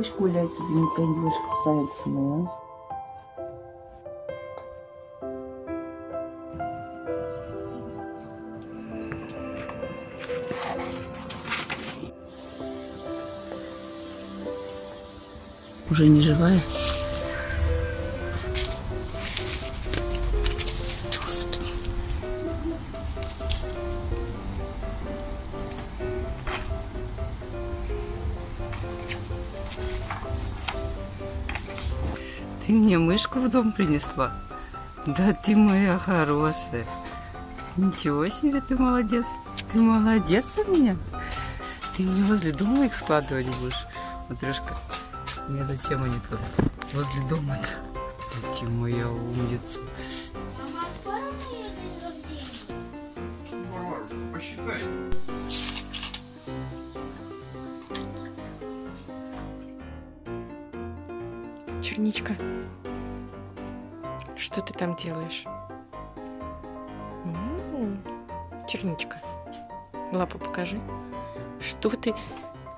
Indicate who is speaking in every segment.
Speaker 1: Пойдешь гулять, не пойдешь, красавица моя. Уже не живая? Ты мне мышку в дом принесла? Да ты моя хорошая. Ничего себе, ты молодец. Ты молодец у меня. Ты мне возле дома их складывать будешь? Матрешка, мне зачем они туда? Возле дома-то. Да ты моя умница.
Speaker 2: Мама, а
Speaker 3: посчитай.
Speaker 4: Черничка, что ты там делаешь? М, Черничка, лапу покажи. Что ты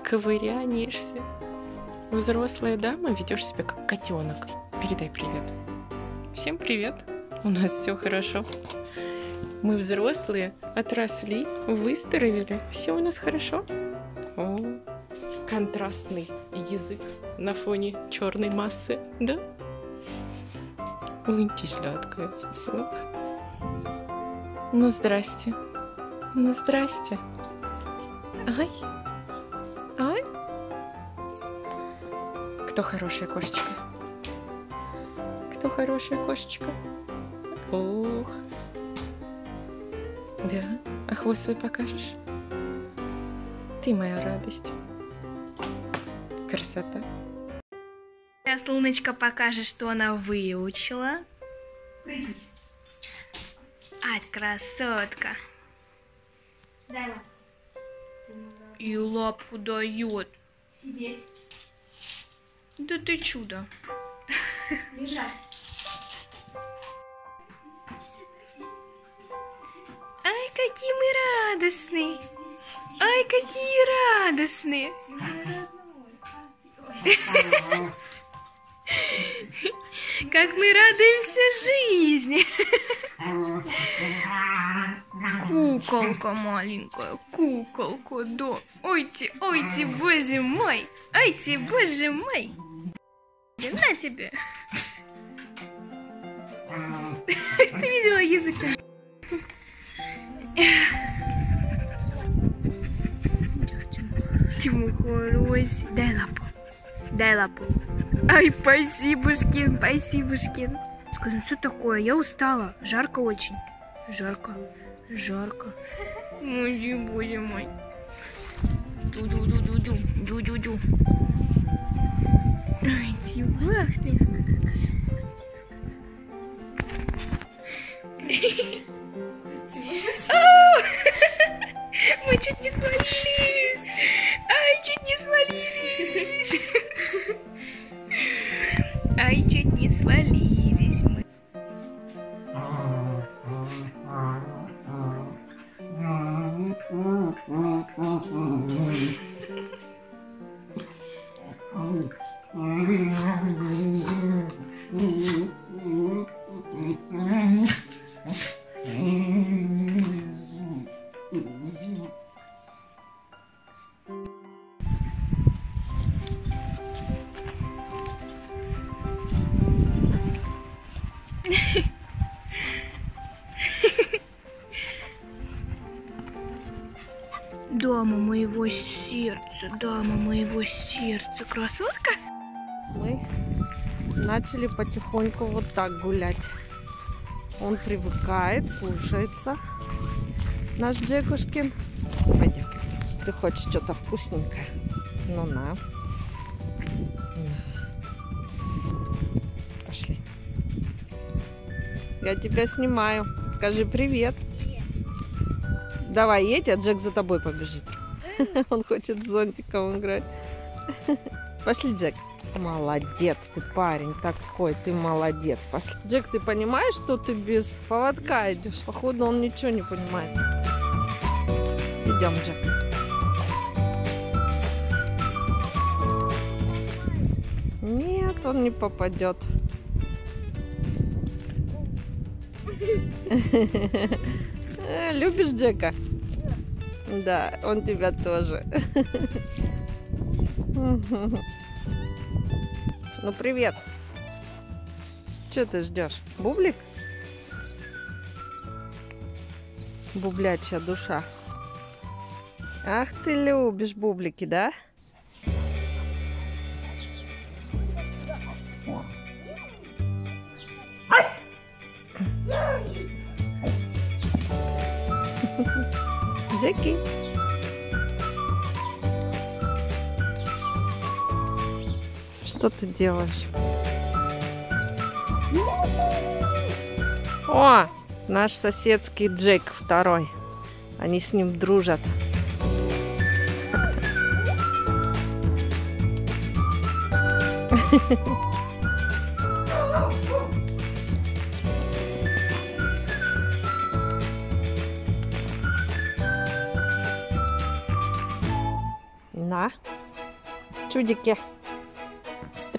Speaker 4: ковырянешься? Взрослая дама, ведешь себя как котенок. Передай привет. Всем привет. У нас все хорошо. Мы взрослые, отросли, выздоровели. Все у нас хорошо. О, контрастный язык на фоне черной массы, да? Ой. Ох. Ну, здрасте. Ну, здрасте. Ай. Ай. Кто хорошая кошечка? Кто хорошая кошечка? Ох. Да? А хвост свой покажешь? Ты моя радость. Красота.
Speaker 2: Сейчас Луночка покажет, что она выучила. Ать, красотка. Дай лапу. И лапку дает. Сидеть. Да ты чудо. Лежать. Ай, какие мы радостные. Ай, какие радостные. Как мы радуемся жизни. Куколка маленькая, куколка, да. Ойте, ойте, боже мой. Ойте, боже мой. На тебе. Ты видела язык? Тиму хороший. Дай лапу. Дай лапу. Ай, спасибушкин, спасибушкин. Скажи, ну что такое? Я устала. Жарко очень. Жарко. Жарко. Ой, боже мой. Джу-джу-джу-джу-джу. Джу-джу-джу. Ай, Тимах ты. Мы чуть не свалились. Ай, чуть не свалились. Моего сердца, дама моего сердца. Красотка?
Speaker 5: мы начали потихоньку вот так гулять. Он привыкает, слушается. Наш Джекушкин. Пойдем. Ты хочешь что-то вкусненькое? Ну на. На. Пошли. Я тебя снимаю. Скажи привет. Давай, едь, а Джек за тобой побежит. Он хочет с зонтиком играть. Пошли, Джек. Молодец ты, парень такой, ты молодец. Пошли. Джек, ты понимаешь, что ты без поводка идешь? Походу, он ничего не понимает. Идем, Джек. Нет, он не попадет. Любишь Джека? Да, он тебя тоже. Ну, привет. Что ты ждешь? Бублик? Бублячья душа. Ах ты любишь бублики, да? Джеки. Что ты делаешь? О, наш соседский Джек второй. Они с ним дружат. На, чудики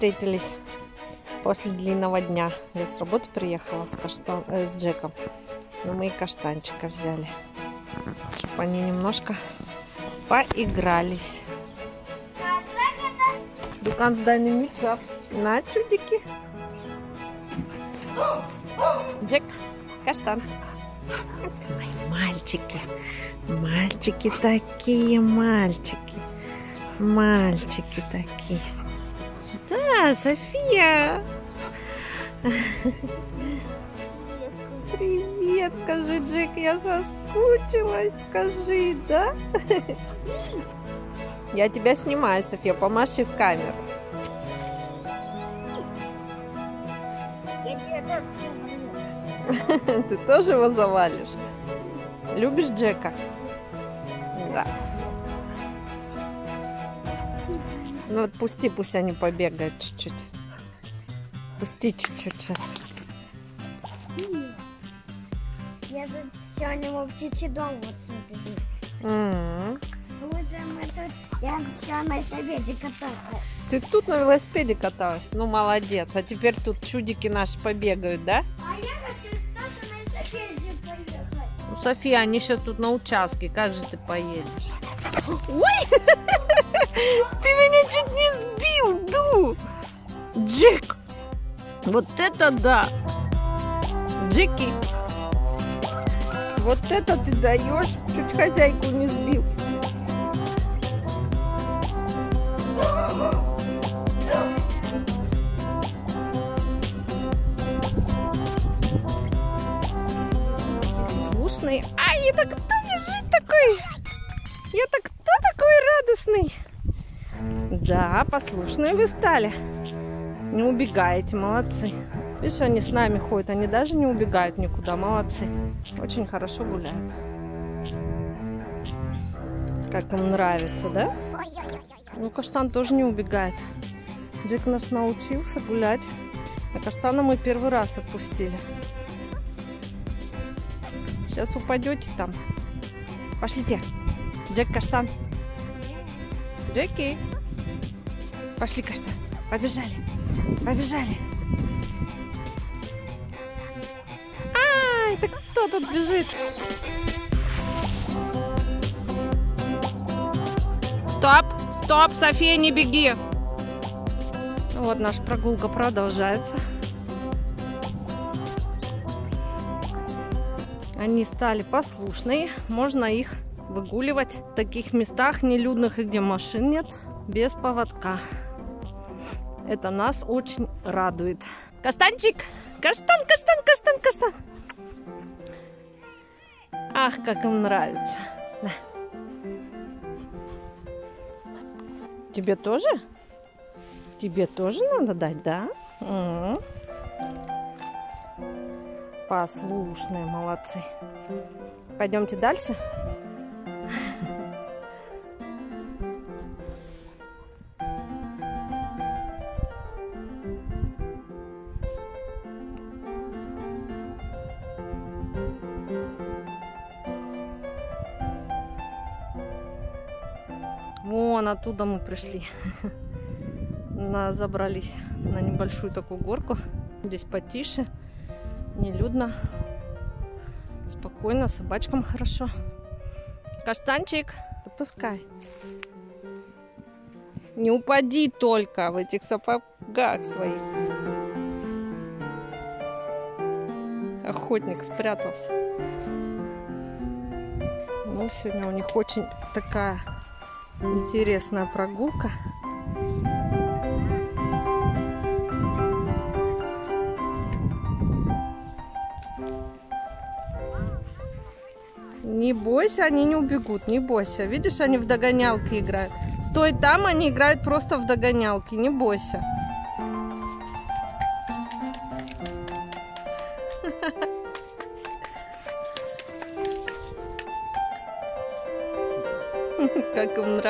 Speaker 5: встретились после длинного дня. Я с работы приехала с, каштан... э, с Джеком. Но мы и каштанчика взяли, чтобы они немножко поигрались. Kannst deine Mütze ab. На, чудики. Джек, каштан. Это мои мальчики. Мальчики такие, мальчики. Мальчики такие. Да, София. Привет, скажи, Джек, я соскучилась, скажи, да? Я тебя снимаю, София, помаши в камеру. Ты тоже его завалишь? Любишь Джека? Да. Ну, отпусти, пусть они побегают чуть-чуть. Пусти чуть-чуть сейчас.
Speaker 3: Я тут сегодня в птичий дом вот смотрю. Мы тут, я все на велосипеде катаюсь.
Speaker 5: Ты тут на велосипеде каталась? Ну, молодец. А теперь тут чудики наши побегают, да?
Speaker 3: А я хочу тоже на велосипеде поехать.
Speaker 5: Ну, София, они сейчас тут на участке. Как же ты поедешь? Ой! Ты меня чуть не сбил, Ду! Джек! Вот это да! Джеки! Вот это ты даешь! Чуть хозяйку не сбил. Слушный. Ай, это кто бежит такой? Я-то кто такой радостный? Да, послушные вы стали. Не убегаете, молодцы. Видишь, они с нами ходят, они даже не убегают никуда, молодцы. Очень хорошо гуляют. Как им нравится, да? Ну, каштан тоже не убегает. Джек нас научился гулять. А каштана мы первый раз отпустили. Сейчас упадете там. Пошлите. Джек Каштан. Джеки. Пошли, Каштан. Побежали. Побежали. А, это кто тут бежит? Стоп, стоп, София, не беги. Вот наша прогулка продолжается. Они стали послушные. Можно их выгуливать в таких местах нелюдных и где машин нет без поводка. Это нас очень радует. Каштанчик! Каштан, каштан, каштан, каштан! Ах, как им нравится. На. Тебе тоже? Тебе тоже надо дать, да? М. Послушные, молодцы. Пойдемте дальше. Оттуда мы пришли. На, забрались на небольшую такую горку. Здесь потише, нелюдно, спокойно, собачкам хорошо. Каштанчик, отпускай. Не упади только в этих сапогах своих. Охотник спрятался. Ну, сегодня у них очень такая интересная прогулка. Не бойся, они не убегут, не бойся. Видишь, они в догонялки играют. Стой там, они играют просто в догонялки, не бойся.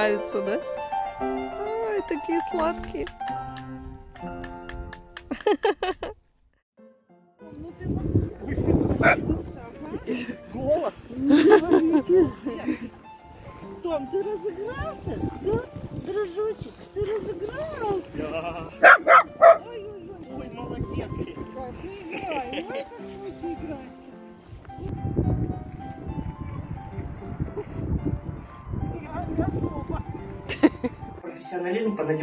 Speaker 5: Нравится, да? Ой, такие сладкие.
Speaker 6: Голос. Том, ты разыгрался? Да?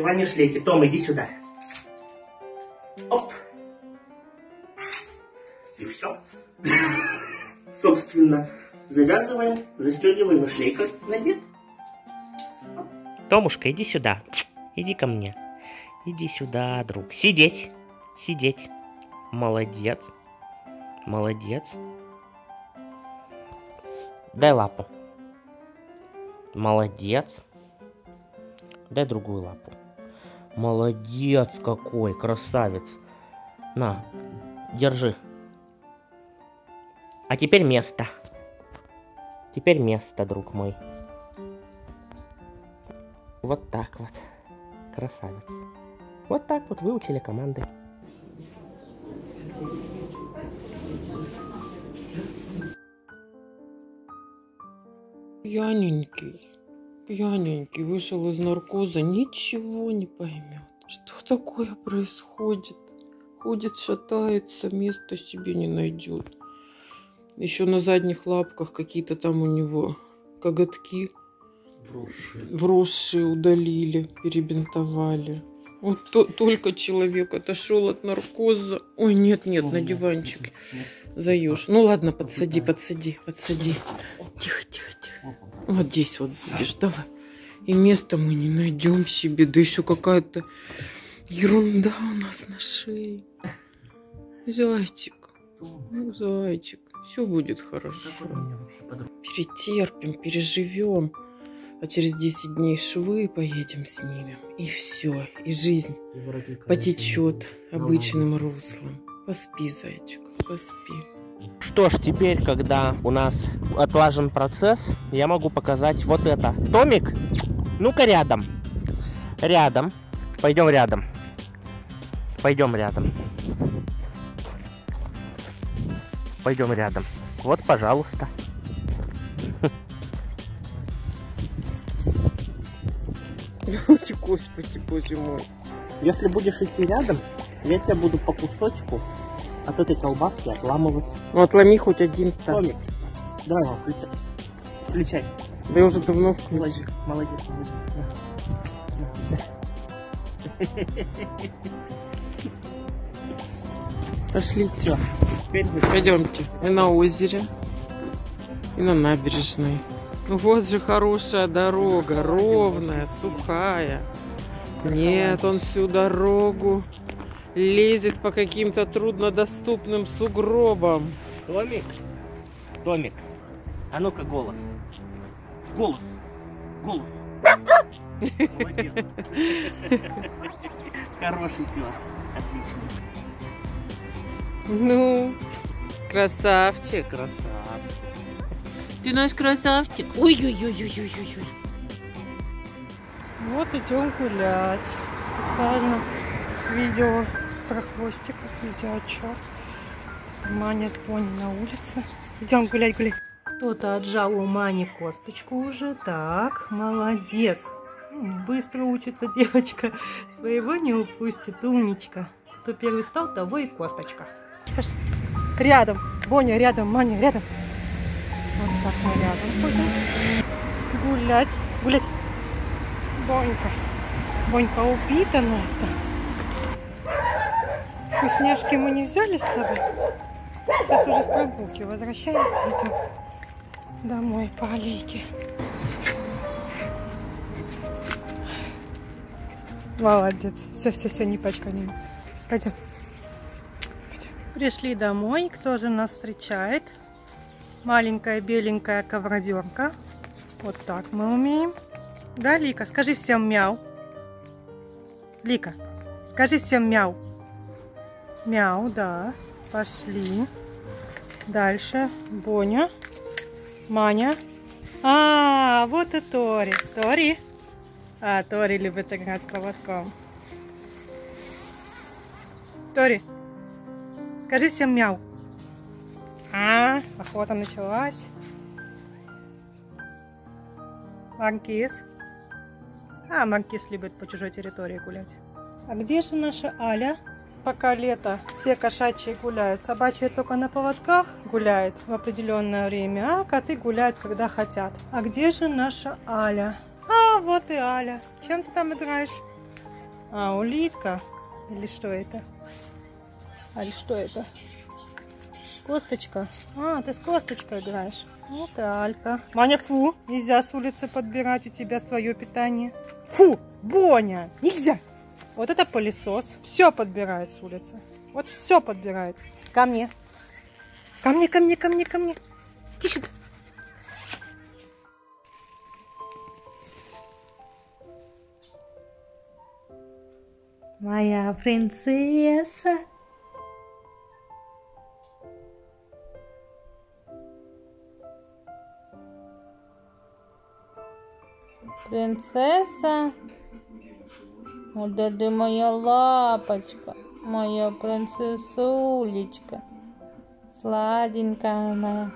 Speaker 7: Надеванию шлейки. Том, иди сюда. Оп. И все. Собственно, завязываем, застегиваем шлейка надет. Томушка, иди сюда. Иди ко мне. Иди сюда, друг. Сидеть. Сидеть. Молодец. Молодец. Дай лапу. Молодец. Дай другую лапу. Молодец какой, красавец. На, держи. А теперь место. Теперь место, друг мой. Вот так вот. Красавец. Вот так вот выучили команды.
Speaker 8: Пьяненький, пьяненький, вышел из наркоза, ничего не поймет. Что такое происходит? Ходит, шатается, места себе не найдет. Еще на задних лапках какие-то там у него коготки вросшие удалили, перебинтовали. Вот то- только человек отошел от наркоза. Ой, нет, нет, на диванчик заешь. Ну ладно, подсади, подсади, подсади. Тихо, тихо. Вот здесь вот будешь, давай. И места мы не найдем себе, да еще какая-то ерунда у нас на шее. Зайчик, ну, зайчик, все будет хорошо. Перетерпим, переживем. А через 10 дней швы поедем снимем. И все, и жизнь потечет обычным руслом. Поспи, зайчик, поспи.
Speaker 7: Что ж, теперь, когда у нас отлажен процесс, я могу показать вот это. Томик, ну-ка рядом. Рядом. Пойдем рядом. Пойдем рядом. Пойдем рядом. Вот, пожалуйста.
Speaker 8: Господи, боже мой.
Speaker 7: Если будешь идти рядом, я тебя буду по кусочку от этой колбаски отламывать.
Speaker 8: Ну отломи хоть один так.
Speaker 7: Томик, давай его включай. Включай.
Speaker 8: Да я уже давно включил.
Speaker 7: молодец, молодец.
Speaker 8: Пошли.
Speaker 7: Все. Теперь вы-
Speaker 8: Пойдемте. И на озере, и на набережной. Ну вот же хорошая дорога, ровная, сухая. Нет, он всю дорогу лезет по каким-то труднодоступным сугробам.
Speaker 7: Томик, Томик, а ну-ка голос. Голос. Голос. Молодец. Хороший пес. Отлично.
Speaker 8: Ну, красавчик.
Speaker 7: Красавчик.
Speaker 8: Ты наш красавчик. Ой-ой-ой-ой-ой-ой.
Speaker 5: Вот идем гулять. Специально видео про хвостиков, видеоотчет. Маня с Бонни на улице. Идем гулять, гулять. Кто-то отжал у Мани косточку уже. Так, молодец.
Speaker 9: Быстро учится девочка. Своего не упустит, умничка. Кто первый стал, того и косточка. Пошли. Рядом. Боня, рядом. Маня, рядом. Вот так мы рядом ходим. Гулять. Гулять. Бонька. Бонька упитанная стала. Вкусняшки мы не взяли с собой. Сейчас уже с прогулки возвращаемся, идем домой по аллейке. Молодец. Все, все, все, не пачкай не. Пойдем. Пойдем. Пришли домой. Кто же нас встречает? Маленькая беленькая ковродерка. Вот так мы умеем. Да, Лика? Скажи всем мяу. Лика, скажи всем мяу. Мяу, да. Пошли. Дальше. Боня. Маня. А, вот и Тори. Тори. А, Тори любит играть с поводком. Тори, скажи всем мяу. А, охота началась. Маркиз. А, Маркиз любит по чужой территории гулять. А где же наша Аля? Пока лето, все кошачьи гуляют. Собачьи только на поводках гуляют в определенное время, а коты гуляют, когда хотят. А где же наша Аля? А, вот и Аля. Чем ты там играешь? А, улитка? Или что это? Аль, что это? Косточка. А, ты с косточкой играешь. Вот и Алька. Маня, фу, нельзя с улицы подбирать у тебя свое питание. Фу, Боня, нельзя. Вот это пылесос. Все подбирает с улицы. Вот все подбирает. Ко мне. Ко мне, ко мне, ко мне, ко мне. Сюда.
Speaker 10: Моя принцесса. Принцесса. Вот это моя лапочка, моя принцессулечка, сладенькая моя.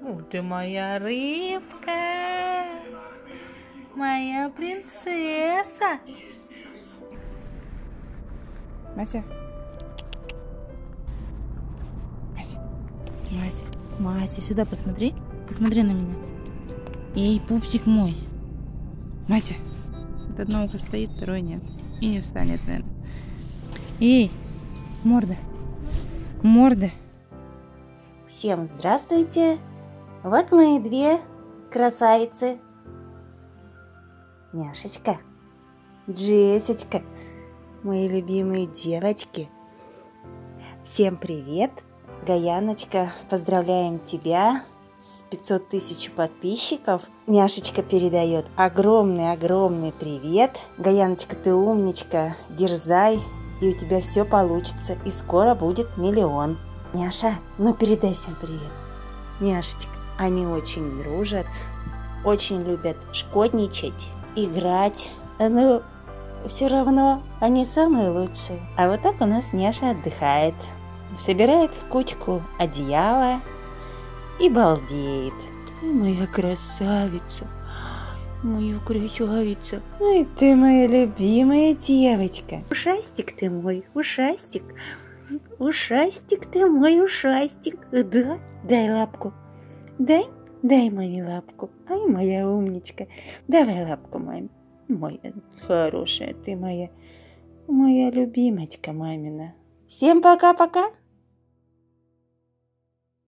Speaker 10: Вот ты моя рыбка, моя принцесса. Мася. Мася. Мася. Мася, сюда посмотри. Посмотри на меня. Эй, пупсик мой. Мася. Вот одно ухо стоит, второе нет. И не встанет, наверное. Эй, морда. Морда.
Speaker 11: Всем здравствуйте. Вот мои две красавицы. Няшечка, Джессочка, мои любимые девочки. Всем привет. Гаяночка, поздравляем тебя с 500 тысяч подписчиков. Няшечка передает огромный-огромный привет. Гаяночка, ты умничка, дерзай, и у тебя все получится, и скоро будет миллион. Няша, ну передай всем привет. Няшечка, они очень дружат, очень любят шкодничать, играть. Ну, все равно они самые лучшие. А вот так у нас Няша отдыхает. Собирает в кучку одеяло, и балдеет. Ты моя красавица, моя красавица. Ой, ты моя любимая девочка. Ушастик ты мой, ушастик. Ушастик ты мой, ушастик. Да, дай лапку. Дай, дай маме лапку. Ай, моя умничка. Давай лапку маме. Моя хорошая ты моя. Моя любимочка мамина. Всем пока-пока.